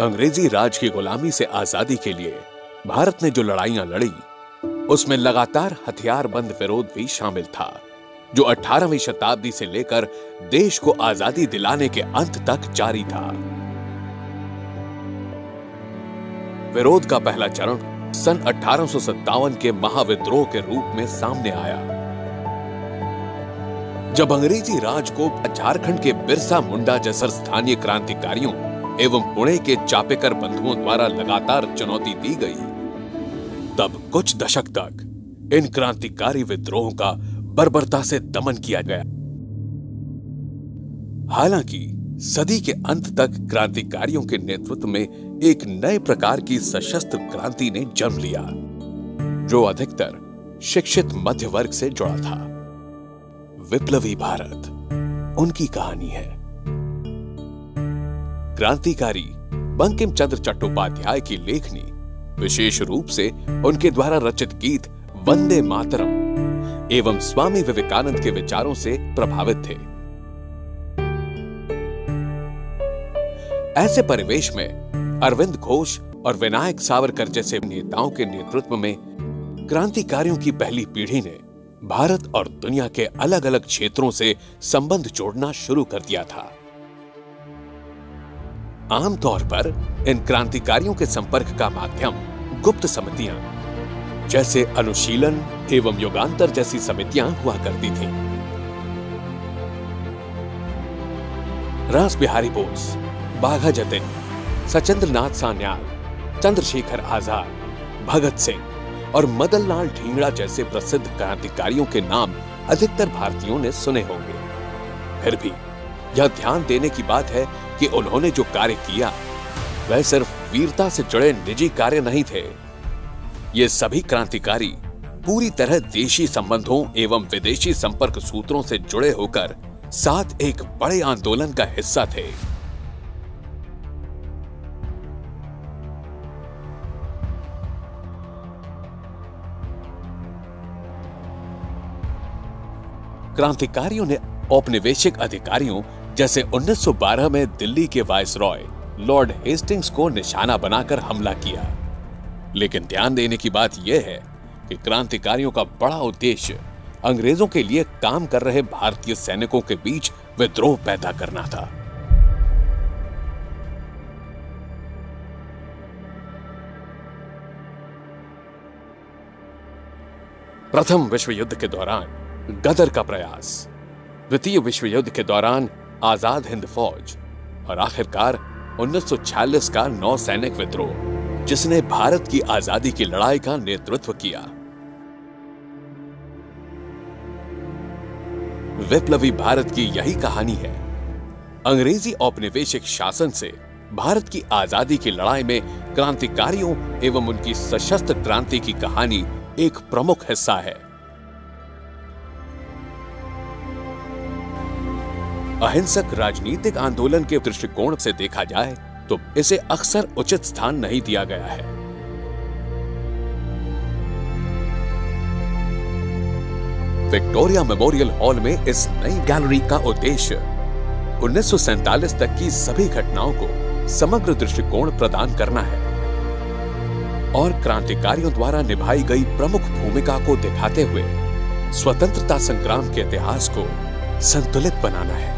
अंग्रेज़ी राज की गुलामी से आज़ादी के लिए भारत ने जो लड़ाइयाँ लड़ी, उसमें लगातार हथियारबंद विरोध भी शामिल था, जो 18वीं शताब्दी से लेकर देश को आज़ादी दिलाने के अंत तक जारी था। विरोध का पहला चरण सन अठारह के महाविद्रोह के रूप में सामने आया। जब अंग्रेज़ी राज को झारखंड के बिरसा मुंडा जैसे स्थानीय क्रांतिकारियों एवं पुणे के चापेकर बंधुओं द्वारा लगातार चुनौती दी गई। तब कुछ दशक तक इन क्रांतिकारी विद्रोहों का बर्बरता से दमन किया गया। हालाँकि, सदी के अंत तक क्रांतिकारियों के नेतृत्व में एक नए प्रकार की सशस्त्र क्रांति ने जन्म लिया, जो अधिकतर शिक्षित मध्य वर्ग से जुड़ा था। विप्लवी भारत, उनकी कहानी है। क्रांतिकारी बंकिम चंद्र चट्टोपाध्याय की लेखनी विशेष रूप से उनके द्वारा रचित गीत वंदे मातरम एवं स्वामी विवेकानंद के विचारों से प्रभावित थे। ऐसे परिवेश में अरविंद घोष और विनायक सावरकर जैसे नेताओं के नेतृत्व में क्रांतिकारियों की पहली पीढ़ी ने भारत और दुनिया के अलग अलग क्षेत्रों से संबंध जोड़ना शुरू कर दिया था। आमतौर पर इन क्रांतिकारियों के संपर्क का माध्यम गुप्त समितियाँ, जैसे अनुशीलन एवं युगांतर जैसी समितियाँ हुआ करती थी। रास बिहारी बोस, बाघा जतिन सचंद्र नाथ सान्याल, चंद्रशेखर आज़ाद, भगत सिंह और मदन लाल ढींगड़ा जैसे प्रसिद्ध क्रांतिकारियों के नाम अधिकतर भारतीयों ने सुने होंगे। फिर भी यह ध्यान देने की बात है कि उन्होंने जो कार्य किया, वह सिर्फ़ वीरता से जुड़े निजी कार्य नहीं थे। ये सभी क्रांतिकारी पूरी तरह देशी संबंधों एवं विदेशी संपर्क सूत्रों से जुड़े होकर साथ एक बड़े आंदोलन का हिस्सा थे। क्रांतिकारियों ने औपनिवेशिक अधिकारियों जैसे 1912 में दिल्ली के वाइस रॉय लॉर्ड हेस्टिंग्स को निशाना बनाकर हमला किया। लेकिन ध्यान देने की बात यह है कि क्रांतिकारियों का बड़ा उद्देश्य अंग्रेज़ों के लिए काम कर रहे भारतीय सैनिकों के बीच विद्रोह पैदा करना था। प्रथम विश्व युद्ध के दौरान गदर का प्रयास, द्वितीय विश्व युद्ध के दौरान आज़ाद हिंद फौज और आखिरकार 1946 का नौ सैनिक विद्रोह, जिसने भारत की आज़ादी की लड़ाई का नेतृत्व किया। विप्लवी भारत की यही कहानी है। अंग्रेज़ी औपनिवेशिक शासन से भारत की आज़ादी की लड़ाई में क्रांतिकारियों एवं उनकी सशस्त्र क्रांति की कहानी एक प्रमुख हिस्सा है। अहिंसक राजनीतिक आंदोलन के दृष्टिकोण से देखा जाए तो इसे अक्सर उचित स्थान नहीं दिया गया है। विक्टोरिया मेमोरियल हॉल में इस नई गैलरी का उद्देश्य उन्नीस सौ सैंतालीस तक की सभी घटनाओं को समग्र दृष्टिकोण प्रदान करना है और क्रांतिकारियों द्वारा निभाई गई प्रमुख भूमिका को दिखाते हुए स्वतंत्रता संग्राम के इतिहास को संतुलित बनाना है।